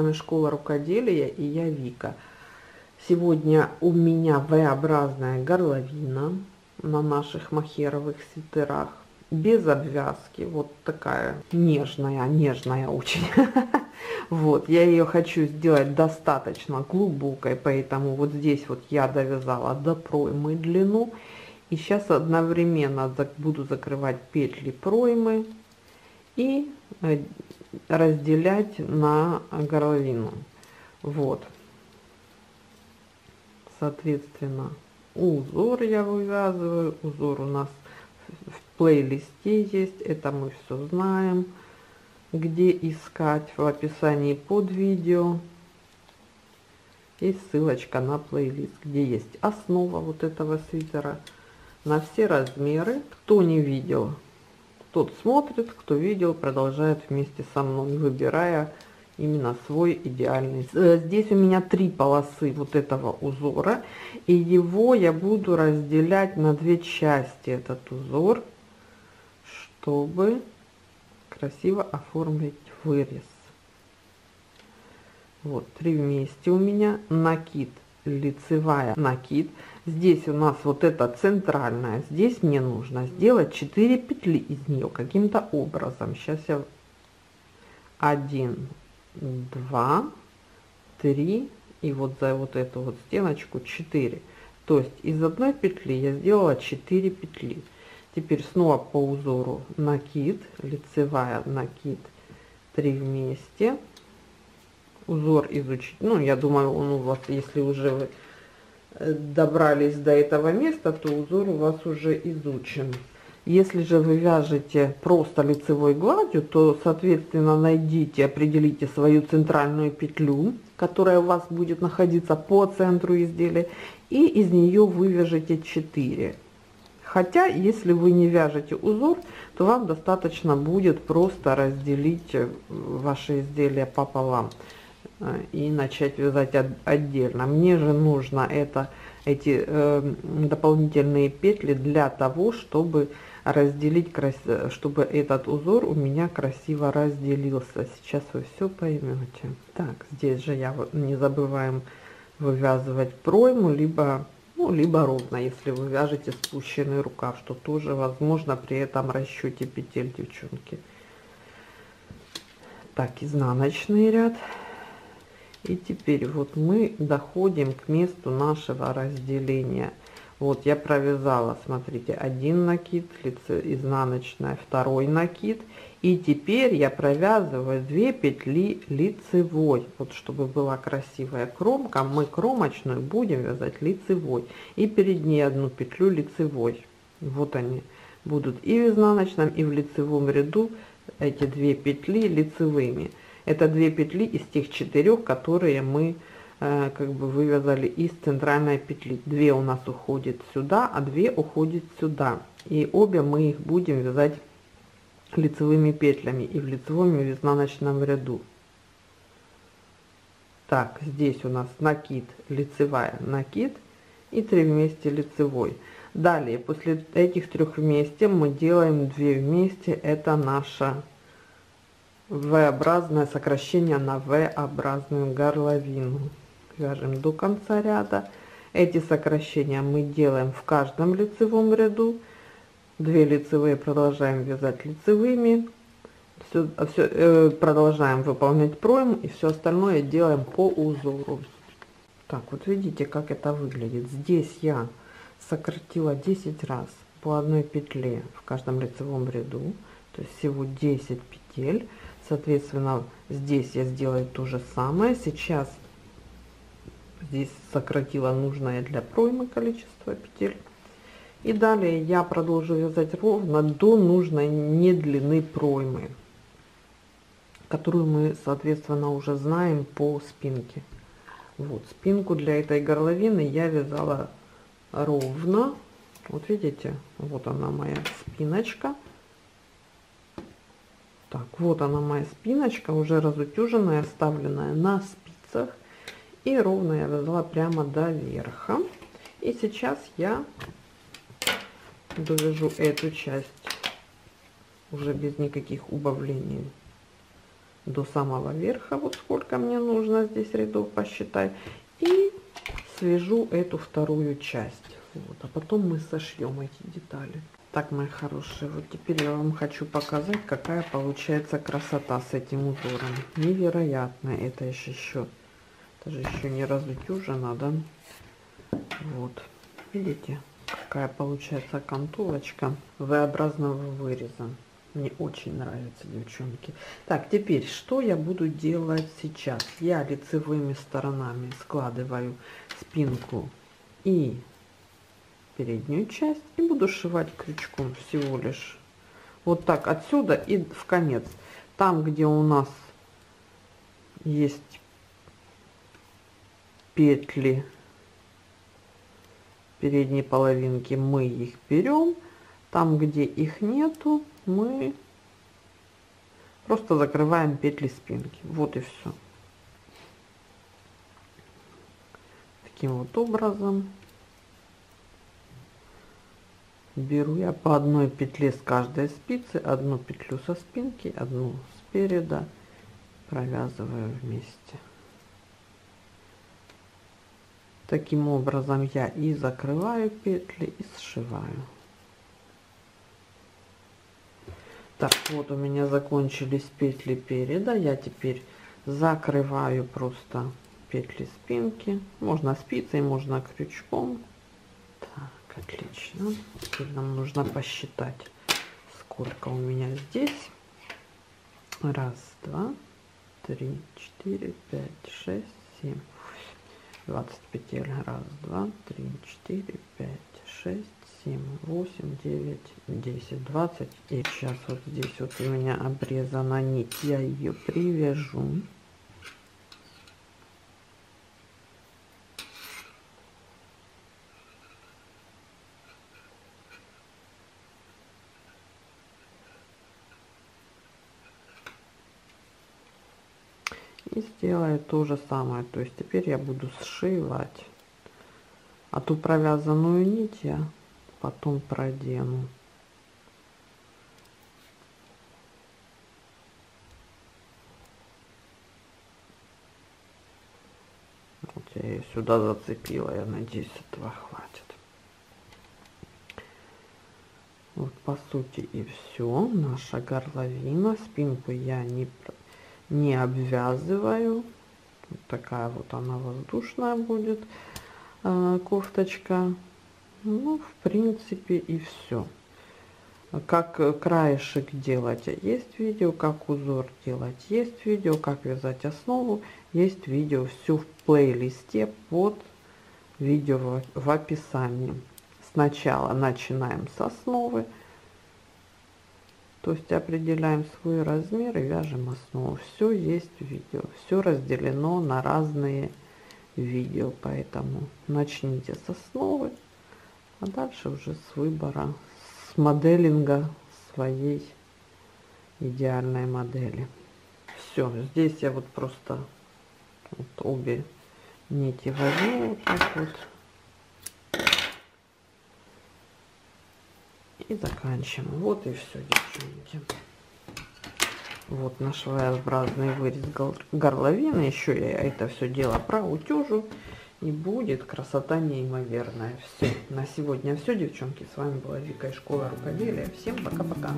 вами Школа рукоделия и я Вика. Сегодня у меня V-образная горловина на наших махеровых свитерах. Без обвязки, вот такая нежная, нежная очень. Вот, я ее хочу сделать достаточно глубокой, поэтому вот здесь вот я довязала до проймы длину. И сейчас одновременно буду закрывать петли проймы и разделять на горловину. Вот. Соответственно, узор я вывязываю. Узор у нас в плейлисте есть. Это мы все знаем. Где искать в описании под видео. Есть ссылочка на плейлист, где есть основа вот этого свитера на все размеры. Кто не видел, тот смотрит, кто видел, продолжает вместе со мной, выбирая именно свой идеальный. Э, здесь у меня три полосы вот этого узора, и его я буду разделять на две части, этот узор, чтобы красиво оформить вырез. Вот, три вместе у меня, накид, лицевая, накид, здесь у нас вот эта центральная. Здесь мне нужно сделать 4 петли из нее каким-то образом. Сейчас я 1 2 3 и вот за вот эту вот стеночку 4 то есть из одной петли я сделала 4 петли. Теперь снова по узору накид лицевая накид 3 вместе. Узор изучить. Ну я думаю он у вас если уже вы добрались до этого места, то узор у вас уже изучен. Если же вы вяжете просто лицевой гладью, то, соответственно, найдите, определите свою центральную петлю, которая у вас будет находиться по центру изделия, и из нее вывяжите 4. Хотя, если вы не вяжете узор, то вам достаточно будет просто разделить ваше изделие пополам. Э, и начать вязать отдельно. Мне же нужно это, эти э, дополнительные петли для того, чтобы разделить, чтобы этот узор у меня красиво разделился. Сейчас вы все поймете. Так, здесь же я не забываем вывязывать пройму, либо, ну, либо ровно, если вы вяжете спущенный рукав, что тоже возможно при этом расчете петель, девчонки. Так, изнаночный ряд. И теперь вот мы доходим к месту нашего разделения. Вот я провязала, смотрите, один накид, лице изнаночная, второй накид. И теперь я провязываю 2 петли лицевой. Вот чтобы была красивая кромка, мы кромочную будем вязать лицевой. И перед ней одну петлю лицевой. Вот они будут и в изнаночном, и в лицевом ряду эти две петли лицевыми. Это две петли из тех четырех, которые мы э, как бы вывязали из центральной петли. Две у нас уходят сюда, а две уходят сюда. И обе мы их будем вязать лицевыми петлями и в лицевом и в изнаночном ряду. Так, здесь у нас накид, лицевая, накид и 3 вместе лицевой. Далее, после этих трех вместе мы делаем 2 вместе, это наша V-образное сокращение на V-образную горловину. Вяжем до конца ряда. Эти сокращения мы делаем в каждом лицевом ряду. Две лицевые продолжаем вязать лицевыми. Все, все, э, продолжаем выполнять пройму и все остальное делаем по узору. Так, вот видите, как это выглядит. Здесь я сократила 10 раз по одной петле в каждом лицевом ряду. То есть всего 10 петель. Соответственно, здесь я сделаю то же самое. Сейчас здесь сократила нужное для проймы количество петель. И далее я продолжу вязать ровно до нужной не длины проймы, которую мы, соответственно, уже знаем по спинке. Вот, спинку для этой горловины я вязала ровно. Вот видите, вот она моя спиночка. Так, вот она моя спиночка, уже разутюженная, оставленная на спицах. И ровно я вязала прямо до верха. И сейчас я довяжу эту часть уже без никаких убавлений до самого верха, вот сколько мне нужно здесь рядов посчитай, и свяжу эту вторую часть. Вот, а потом мы сошьем эти детали. Так, мои хорошие, вот теперь я вам хочу показать, какая получается красота с этим узором. Невероятно, это еще, еще это же еще не разутюжено, да? Вот, видите, какая получается окантовочка V-образного выреза. Мне очень нравится, девчонки. Так, теперь, что я буду делать сейчас? Я лицевыми сторонами складываю спинку и переднюю часть и буду шивать крючком всего лишь. Вот так отсюда и в конец. Там, где у нас есть петли передней половинки, мы их берем. Там, где их нету, мы просто закрываем петли спинки. Вот и все. Таким вот образом беру я по одной петле с каждой спицы, одну петлю со спинки, одну спереда, провязываю вместе. Таким образом я и закрываю петли, и сшиваю. Так, вот у меня закончились петли переда. Я теперь закрываю просто петли спинки. Можно спицей, можно крючком. Отлично. Теперь нам нужно посчитать, сколько у меня здесь. Раз, два, три, четыре, пять, шесть, семь. 20 петель. Раз, два, три, четыре, пять, шесть, семь, восемь, девять, десять, двадцать. И сейчас вот здесь вот у меня обрезана нить. Я ее привяжу. И сделаю то же самое. То есть теперь я буду сшивать. А ту провязанную нить я потом продену. Вот я ее сюда зацепила я надеюсь этого хватит. Вот по сути и все наша горловина. Спинку я не не обвязываю. Вот такая вот она воздушная будет э, кофточка. Ну, в принципе, и все. Как краешек делать, есть видео, как узор делать, есть видео, как вязать основу, есть видео, все в плейлисте под видео в, описании. Сначала начинаем с основы, то есть определяем свой размер и вяжем основу. Все есть в видео. Все разделено на разные видео. Поэтому начните с основы, а дальше уже с выбора, с моделинга своей идеальной модели. Все, здесь я вот просто вот обе нити возьму вот так вот И заканчиваем. Вот и все, девчонки. Вот наш V-образный вырез горловины. Еще я это все дело проутюжу. И будет красота неимоверная. Все. На сегодня все, девчонки. С вами была Вика из школы рукоделия. Всем пока-пока.